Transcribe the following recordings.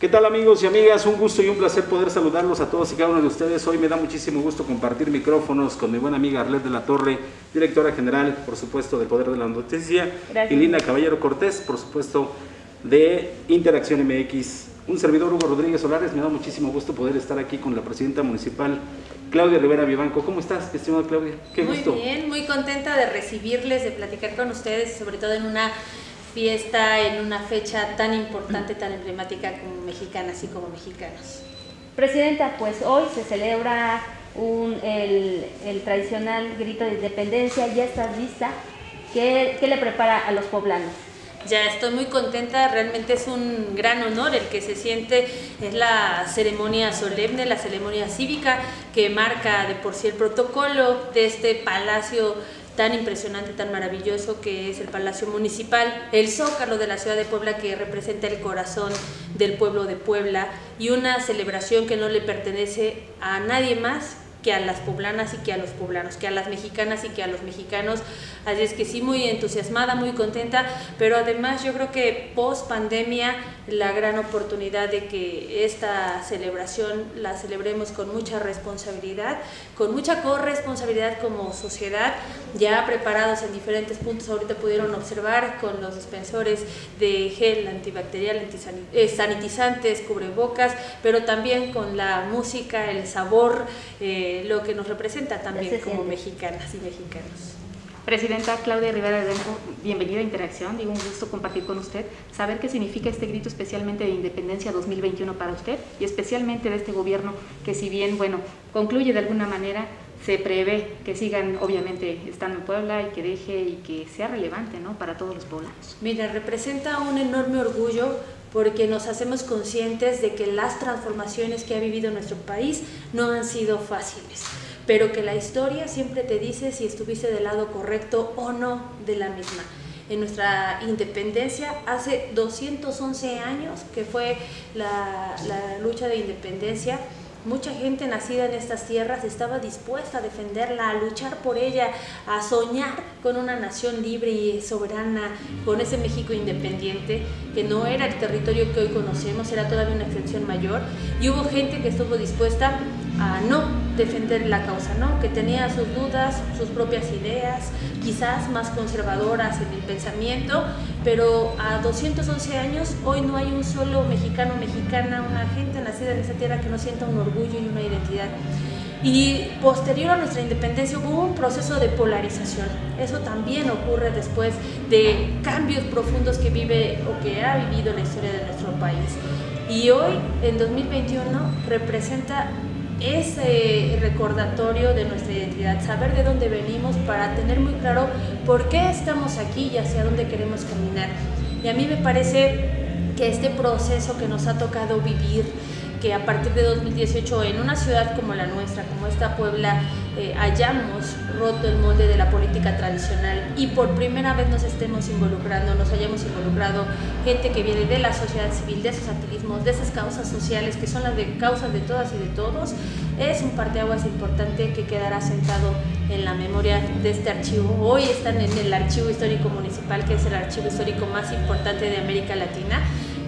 ¿Qué tal amigos y amigas? Un gusto y un placer poder saludarlos a todos y cada uno de ustedes. Hoy me da muchísimo gusto compartir micrófonos con mi buena amiga Arlet de la Torre, directora general, por supuesto, del Poder de la Noticia, Gracias. y Linda Caballero Cortés, por supuesto, de Interacción MX. Un servidor Hugo Rodríguez Solares, me da muchísimo gusto poder estar aquí con la presidenta municipal, Claudia Rivera Vivanco. ¿Cómo estás, estimada Claudia? Qué muy gusto. bien, muy contenta de recibirles, de platicar con ustedes, sobre todo en una fiesta, en una fecha tan importante, tan emblemática como mexicanas y como mexicanos. Presidenta, pues hoy se celebra un- el, el tradicional grito de independencia. ¿Ya estás lista? ¿Qué, qué le prepara a los poblanos? Ya estoy muy contenta, realmente es un gran honor el que se siente, es la ceremonia solemne, la ceremonia cívica que marca de por sí el protocolo de este palacio tan impresionante, tan maravilloso que es el Palacio Municipal, el Zócalo de la ciudad de Puebla que representa el corazón del pueblo de Puebla y una celebración que no le pertenece a nadie más que a las poblanas y que a los poblanos, que a las mexicanas y que a los mexicanos. Así es que sí, muy entusiasmada, muy contenta, pero además yo creo que post pandemia la gran oportunidad de que esta celebración la celebremos con mucha responsabilidad, con mucha corresponsabilidad como sociedad, ya preparados en diferentes puntos, ahorita pudieron observar con los dispensores de gel antibacterial, eh, sanitizantes, cubrebocas, pero también con la música, el sabor, eh, lo que nos representa también como siente. mexicanas y mexicanos. Presidenta Claudia Rivera Vivanco, bienvenida a Interacción, digo un gusto compartir con usted, saber qué significa este grito especialmente de Independencia 2021 para usted y especialmente de este gobierno que si bien, bueno, concluye de alguna manera, se prevé que sigan obviamente estando en Puebla y que deje y que sea relevante, ¿no?, para todos los poblanos. Mira, representa un enorme orgullo porque nos hacemos conscientes de que las transformaciones que ha vivido nuestro país no han sido fáciles, pero que la historia siempre te dice si estuviste del lado correcto o no de la misma. En nuestra independencia, hace 211 años que fue la, la lucha de independencia, Mucha gente nacida en estas tierras estaba dispuesta a defenderla, a luchar por ella, a soñar con una nación libre y soberana, con ese México independiente, que no era el territorio que hoy conocemos, era todavía una excepción mayor. Y hubo gente que estuvo dispuesta a no defender la causa, ¿no? que tenía sus dudas, sus propias ideas, quizás más conservadoras en el pensamiento, pero a 211 años hoy no hay un solo mexicano, mexicana, una gente nacida en esa tierra que no sienta un orgullo y una identidad. Y posterior a nuestra independencia hubo un proceso de polarización. Eso también ocurre después de cambios profundos que vive o que ha vivido la historia de nuestro país. Y hoy, en 2021, representa ese recordatorio de nuestra identidad, saber de dónde venimos para tener muy claro por qué estamos aquí y hacia dónde queremos caminar. Y a mí me parece que este proceso que nos ha tocado vivir, que a partir de 2018 en una ciudad como la nuestra, como esta Puebla, eh, hayamos roto el molde de la política tradicional y por primera vez nos estemos involucrando, nos hayamos involucrado gente que viene de la sociedad civil, de esos activismos, de esas causas sociales que son las de causas de todas y de todos, es un parteaguas importante que quedará sentado en la memoria de este archivo. Hoy están en el Archivo Histórico Municipal, que es el archivo histórico más importante de América Latina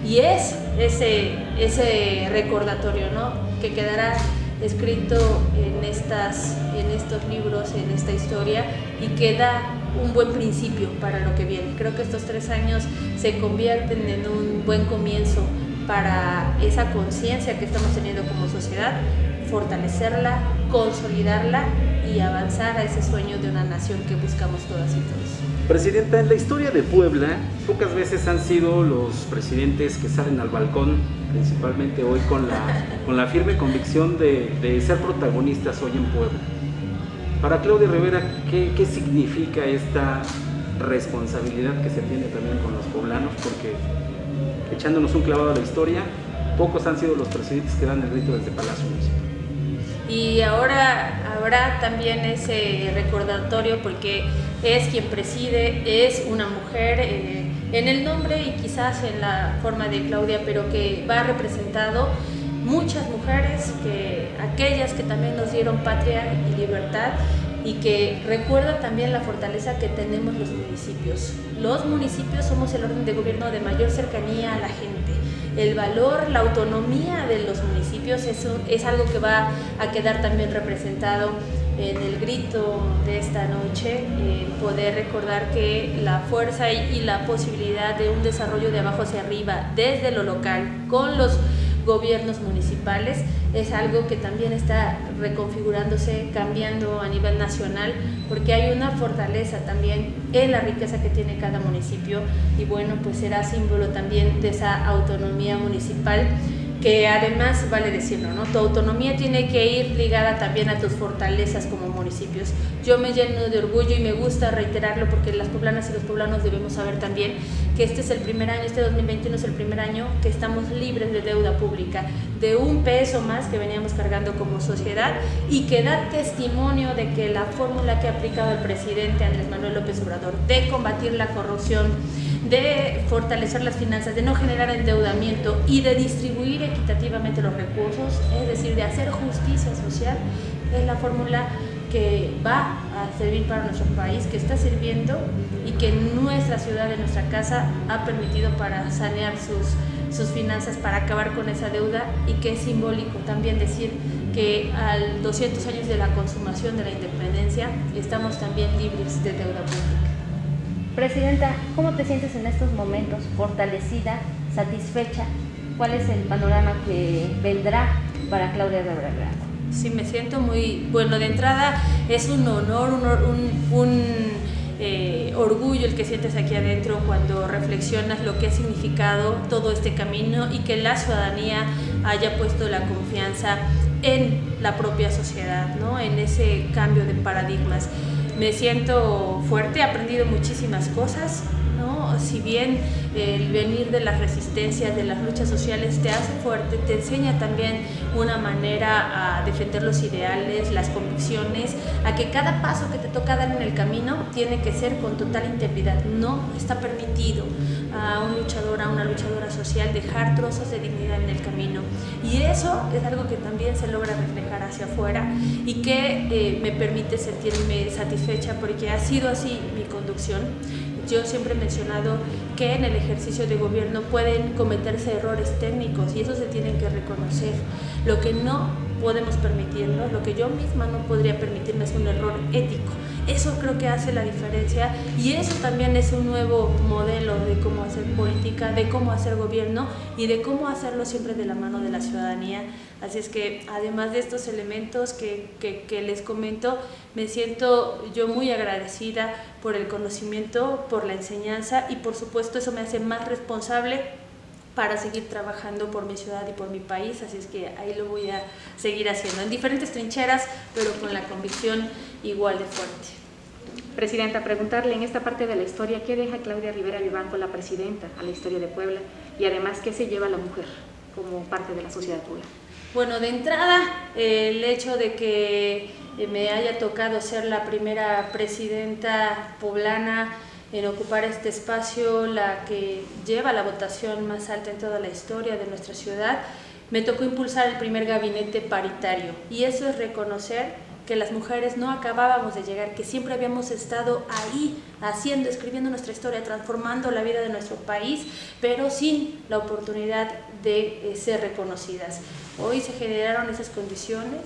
y es ese, ese recordatorio ¿no? que quedará escrito en, estas, en estos libros, en esta historia y que da un buen principio para lo que viene. Creo que estos tres años se convierten en un buen comienzo para esa conciencia que estamos teniendo como sociedad, fortalecerla, consolidarla y avanzar a ese sueño de una nación que buscamos todas y todos. Presidenta, en la historia de Puebla, pocas veces han sido los presidentes que salen al balcón, principalmente hoy con la, con la firme convicción de, de ser protagonistas hoy en Puebla. Para Claudia Rivera, ¿qué, ¿qué significa esta responsabilidad que se tiene también con los poblanos? Porque echándonos un clavado a la historia, pocos han sido los presidentes que dan el grito desde Palacio Municipal. Y ahora habrá también ese recordatorio porque es quien preside, es una mujer eh, en el nombre y quizás en la forma de Claudia, pero que va representado muchas mujeres, que aquellas que también nos dieron patria y libertad y que recuerda también la fortaleza que tenemos los municipios. Los municipios somos el orden de gobierno de mayor cercanía a la gente el valor, la autonomía de los municipios, eso es algo que va a quedar también representado en el grito de esta noche, poder recordar que la fuerza y la posibilidad de un desarrollo de abajo hacia arriba desde lo local con los gobiernos municipales es algo que también está reconfigurándose, cambiando a nivel nacional, porque hay una fortaleza también en la riqueza que tiene cada municipio y bueno, pues será símbolo también de esa autonomía municipal que además vale decirlo, ¿no? Tu autonomía tiene que ir ligada también a tus fortalezas como municipios. Yo me lleno de orgullo y me gusta reiterarlo porque las poblanas y los poblanos debemos saber también que este es el primer año, este 2021 es el primer año que estamos libres de deuda pública, de un peso más que veníamos cargando como sociedad y que da testimonio de que la fórmula que ha aplicado el presidente Andrés Manuel López Obrador de combatir la corrupción, de fortalecer las finanzas, de no generar endeudamiento y de distribuir equitativamente los recursos, es decir, de hacer justicia social, es la fórmula que va a servir para nuestro país, que está sirviendo y que nuestra ciudad, en nuestra casa, ha permitido para sanear sus, sus finanzas, para acabar con esa deuda y que es simbólico también decir que al 200 años de la consumación de la independencia estamos también libres de deuda pública. Presidenta, ¿cómo te sientes en estos momentos? ¿Fortalecida? ¿Satisfecha? ¿Cuál es el panorama que vendrá para Claudia Rivera Sí, me siento muy, bueno, de entrada es un honor, un, eh, orgullo el que sientes aquí adentro cuando reflexionas lo que ha significado todo este camino y que la ciudadanía haya puesto la confianza en la propia sociedad, ¿no? en ese cambio de paradigmas me siento fuerte, he aprendido muchísimas cosas, ¿no? Si bien el venir de las resistencias, de las luchas sociales te hace fuerte, te enseña también una manera a defender los ideales, las convicciones, a que cada paso que te toca dar en el camino tiene que ser con total integridad. No está permitido a un luchador, a una luchadora social dejar trozos de dignidad en el camino. Y eso es algo que también se logra reflejar hacia afuera y que eh, me permite sentirme satisfecha porque ha sido así mi conducción. Yo siempre he mencionado que en el ejercicio de gobierno pueden cometerse errores técnicos y eso se tienen que reconocer. Lo que no podemos permitirnos, lo que yo misma no podría permitirme es un error ético. Eso creo que hace la diferencia y eso también es un nuevo modelo de cómo hacer política, de cómo hacer gobierno y de cómo hacerlo siempre de la mano de la ciudadanía. Así es que además de estos elementos que, les comento, me siento yo muy agradecida por el conocimiento, por la enseñanza y por supuesto eso me hace más responsable para seguir trabajando por mi ciudad y por mi país, así es que ahí lo voy a seguir haciendo, en diferentes trincheras, pero con la convicción igual de fuerte. Presidenta, preguntarle en esta parte de la historia, ¿qué deja Claudia Rivera Vivanco, la presidenta, a la historia de Puebla? Y además, ¿qué se lleva la mujer como parte de la sociedad poblana? Bueno, de entrada, el hecho de que me haya tocado ser la primera presidenta poblana en ocupar este espacio, la que lleva la votación más alta en toda la historia de nuestra ciudad, me tocó impulsar el primer gabinete paritario y eso es reconocer que las mujeres no acabábamos de llegar, que siempre habíamos estado ahí haciendo, escribiendo nuestra historia, transformando la vida de nuestro país, pero sin la oportunidad de eh, ser reconocidas. Hoy se generaron esas condiciones,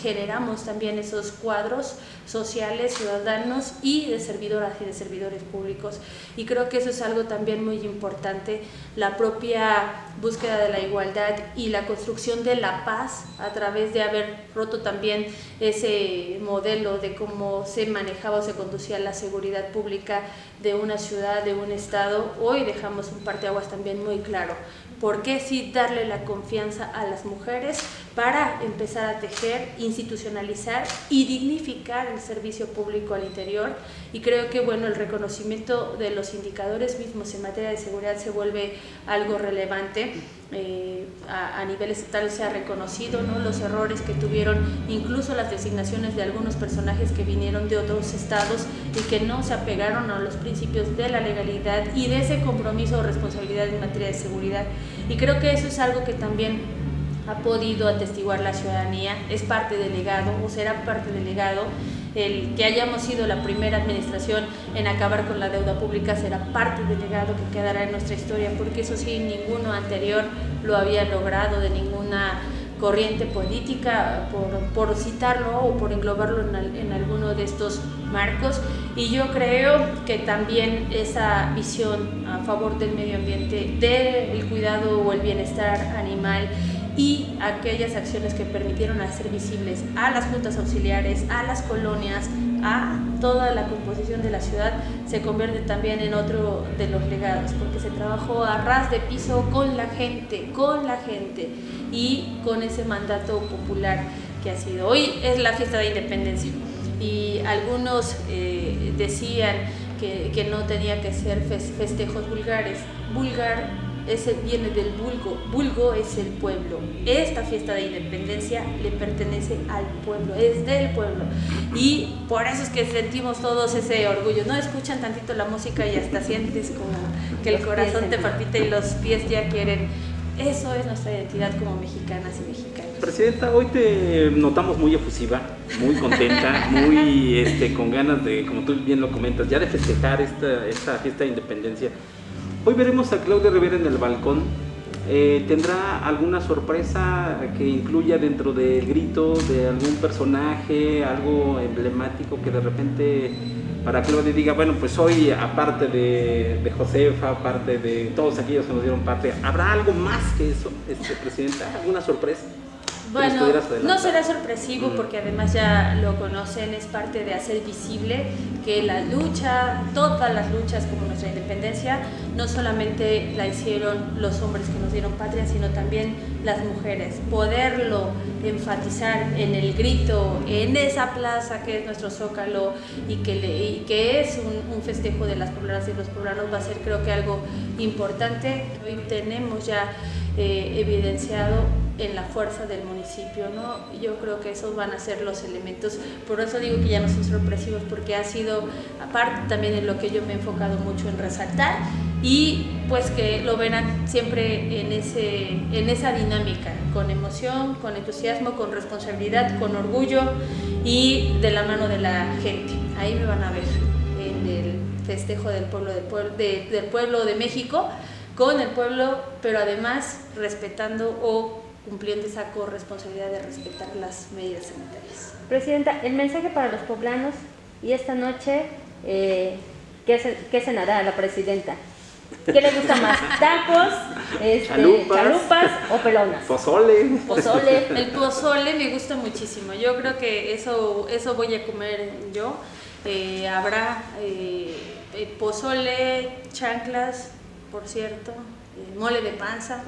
generamos también esos cuadros sociales, ciudadanos y de servidoras y de servidores públicos. Y creo que eso es algo también muy importante, la propia búsqueda de la igualdad y la construcción de la paz a través de haber roto también ese modelo de cómo se manejaba o se conducía la seguridad pública de una ciudad, de un estado. Hoy dejamos un parteaguas también muy claro. ¿Por qué sí darle la confianza a las mujeres para empezar a tejer, institucionalizar y dignificar el servicio público al interior? Y creo que bueno, el reconocimiento de los indicadores mismos en materia de seguridad se vuelve algo relevante. Eh, a, a, nivel estatal se ha reconocido ¿no? los errores que tuvieron, incluso las designaciones de algunos personajes que vinieron de otros estados y que no se apegaron a los principios de la legalidad y de ese compromiso o responsabilidad en materia de seguridad. Y creo que eso es algo que también ha podido atestiguar la ciudadanía, es parte del legado o será parte del legado. El que hayamos sido la primera administración en acabar con la deuda pública será parte del legado que quedará en nuestra historia, porque eso sí, ninguno anterior lo había logrado de ninguna corriente política, por, citarlo o por englobarlo en, en, alguno de estos marcos. Y yo creo que también esa visión a favor del medio ambiente, del cuidado o el bienestar animal, y aquellas acciones que permitieron hacer visibles a las juntas auxiliares, a las colonias, a toda la composición de la ciudad, se convierte también en otro de los legados, porque se trabajó a ras de piso con la gente, con la gente y con ese mandato popular que ha sido. Hoy es la fiesta de independencia y algunos eh, decían que, que, no tenía que ser festejos vulgares. Vulgar ese viene del vulgo, vulgo es el pueblo. Esta fiesta de independencia le pertenece al pueblo, es del pueblo. Y por eso es que sentimos todos ese orgullo. No escuchan tantito la música y hasta sientes como que el corazón te palpita y los pies ya quieren. Eso es nuestra identidad como mexicanas y mexicanos. Presidenta, hoy te notamos muy efusiva, muy contenta, muy este, con ganas de, como tú bien lo comentas, ya de festejar esta, esta fiesta de independencia. Hoy veremos a Claudia Rivera en el balcón. Eh, ¿Tendrá alguna sorpresa que incluya dentro del grito de algún personaje, algo emblemático que de repente para Claudia diga, bueno, pues hoy aparte de, de Josefa, aparte de todos aquellos que nos dieron parte, ¿habrá algo más que eso, este, Presidenta? ¿Alguna sorpresa? Bueno, no será sorpresivo mm. porque además ya lo conocen, es parte de hacer visible que la lucha, todas las luchas como nuestra independencia, no solamente la hicieron los hombres que nos dieron patria, sino también las mujeres. Poderlo enfatizar en el grito, en esa plaza que es nuestro zócalo y que, que es un, un festejo de las poblanas y los poblanos va a ser creo que algo importante. Hoy tenemos ya eh, evidenciado en la fuerza del municipio, ¿no? Yo creo que esos van a ser los elementos, por eso digo que ya no son sorpresivos, porque ha sido, aparte también en lo que yo me he enfocado mucho en resaltar, y pues que lo verán siempre en, ese, en esa dinámica, con emoción, con entusiasmo, con responsabilidad, con orgullo y de la mano de la gente. Ahí me van a ver en el festejo del pueblo, del del pueblo de México con el pueblo, pero además respetando o cumpliendo esa corresponsabilidad de respetar las medidas sanitarias. Presidenta, el mensaje para los poblanos y esta noche, eh, ¿qué, se, ¿qué cenará la presidenta? ¿Qué le gusta más? ¿Tacos, este, chalupas. o pelonas? Pozole. Pozole. El pozole me gusta muchísimo. Yo creo que eso, eso voy a comer yo. Eh, habrá eh, eh pozole, chanclas, por cierto, mole de panza,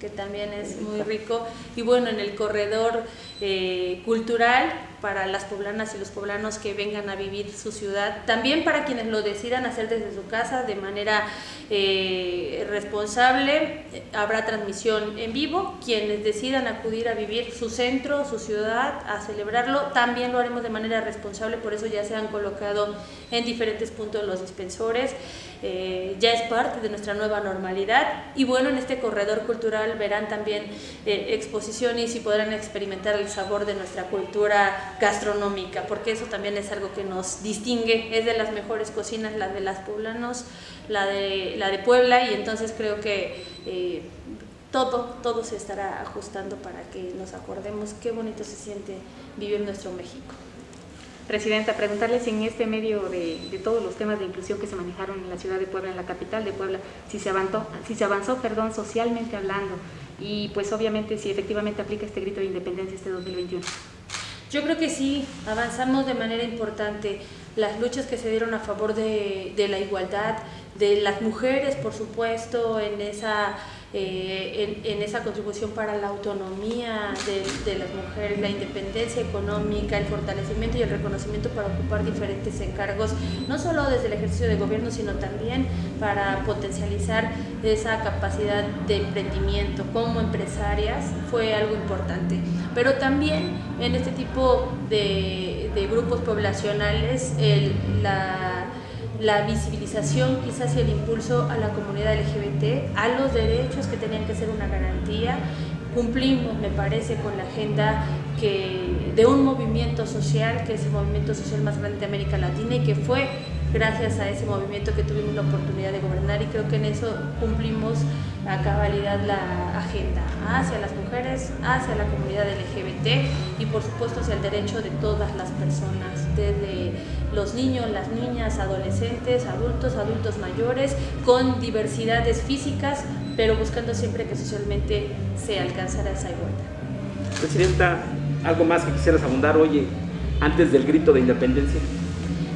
que también es muy rico. Y bueno, en el corredor eh, cultural para las poblanas y los poblanos que vengan a vivir su ciudad, también para quienes lo decidan hacer desde su casa de manera eh, responsable, habrá transmisión en vivo, quienes decidan acudir a vivir su centro, su ciudad, a celebrarlo, también lo haremos de manera responsable, por eso ya se han colocado en diferentes puntos los dispensores, eh, ya es parte de nuestra nueva normalidad. Y bueno, en este corredor cultural verán también eh, exposiciones y podrán experimentar el sabor de nuestra cultura gastronómica, porque eso también es algo que nos distingue, es de las mejores cocinas, la de las poblanos, la de, la de Puebla, y entonces creo que eh, todo, todo se estará ajustando para que nos acordemos qué bonito se siente vivir nuestro México. Presidenta, preguntarles en este medio de, de, todos los temas de inclusión que se manejaron en la ciudad de Puebla, en la capital de Puebla, si se avanzó, si se avanzó perdón, socialmente hablando y pues obviamente si efectivamente aplica este grito de independencia este 2021. Yo creo que sí, avanzamos de manera importante. Las luchas que se dieron a favor de, de la igualdad, de las mujeres, por supuesto, en esa eh, en, esa contribución para la autonomía de, las mujeres, la independencia económica, el fortalecimiento y el reconocimiento para ocupar diferentes encargos, no solo desde el ejercicio de gobierno, sino también para potencializar esa capacidad de emprendimiento como empresarias, fue algo importante. Pero también en este tipo de, de grupos poblacionales, la la visibilización quizás y el impulso a la comunidad LGBT, a los derechos que tenían que ser una garantía. Cumplimos, me parece, con la agenda que, de un movimiento social, que es el movimiento social más grande de América Latina y que fue gracias a ese movimiento que tuvimos la oportunidad de gobernar y creo que en eso cumplimos a cabalidad la agenda hacia las mujeres, hacia la comunidad LGBT y por supuesto hacia el derecho de todas las personas, desde los niños, las niñas, adolescentes, adultos, adultos mayores, con diversidades físicas, pero buscando siempre que socialmente se alcanzara esa igualdad. Presidenta, ¿algo más que quisieras abundar, oye, antes del grito de independencia?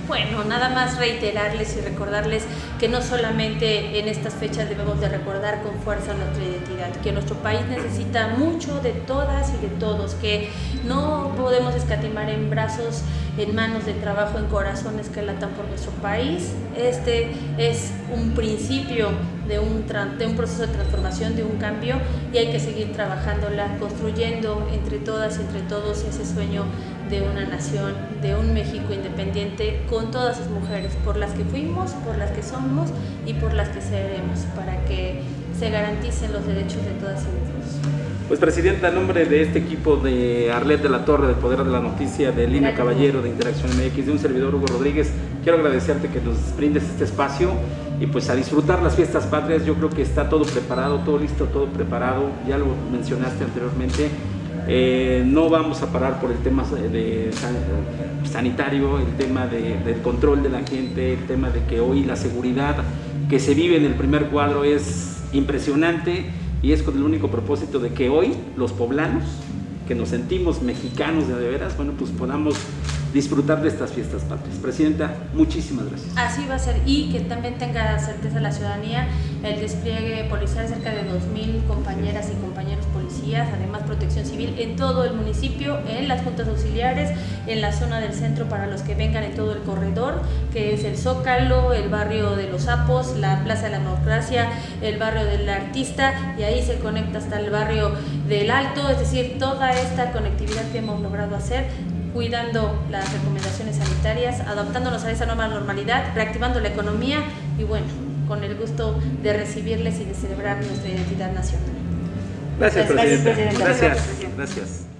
Bueno, nada más reiterarles y recordarles que no solamente en estas fechas debemos de recordar con fuerza nuestra identidad, que nuestro país necesita mucho de todas y de todos, que no podemos escatimar en brazos, en manos de trabajo, en corazones que latan por nuestro país. Este es un principio de un, de un proceso de transformación, de un cambio y hay que seguir trabajándola, construyendo entre todas y entre todos ese sueño de una nación, de un México independiente con todas sus mujeres, por las que fuimos, por las que somos y por las que seremos, para que se garanticen los derechos de todas y de todos. Pues Presidenta, en nombre de este equipo de Arlet de la Torre, del Poder de la Noticia, de Lina Caballero, de Interacción MX, de un servidor Hugo Rodríguez, quiero agradecerte que nos brindes este espacio y pues a disfrutar las fiestas patrias. Yo creo que está todo preparado, todo listo, todo preparado. Ya lo mencionaste anteriormente eh, no vamos a parar por el tema de, sanitario, el tema del control de la gente, el tema de que hoy la seguridad que se vive en el primer cuadro es impresionante y es con el único propósito de que hoy los poblanos, que nos sentimos mexicanos de, veras, bueno, pues podamos disfrutar de estas fiestas patrias. Presidenta, muchísimas gracias. Así va a ser y que también tenga certeza la ciudadanía el despliegue policial cerca de 2.000 compañeras y compañeros policías, además protección civil en todo el municipio, en las juntas auxiliares, en la zona del centro para los que vengan en todo el corredor, que es el Zócalo, el barrio de los Sapos, la Plaza de la Democracia, el barrio del Artista y ahí se conecta hasta el barrio del Alto, es decir, toda esta conectividad que hemos logrado hacer cuidando las recomendaciones sanitarias, adaptándonos a esa nueva normalidad, reactivando la economía y bueno, con el gusto de recibirles y de celebrar nuestra identidad nacional. Gracias, Presidenta. Gracias, gracias.